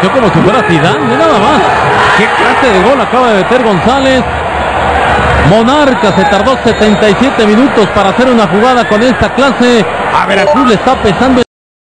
González la metió como si fuera Zidane, nada más. Qué clase de gol acaba de meter González. Monarca se tardó 77 minutos para hacer una jugada con esta clase. A Veracruz le está pesando.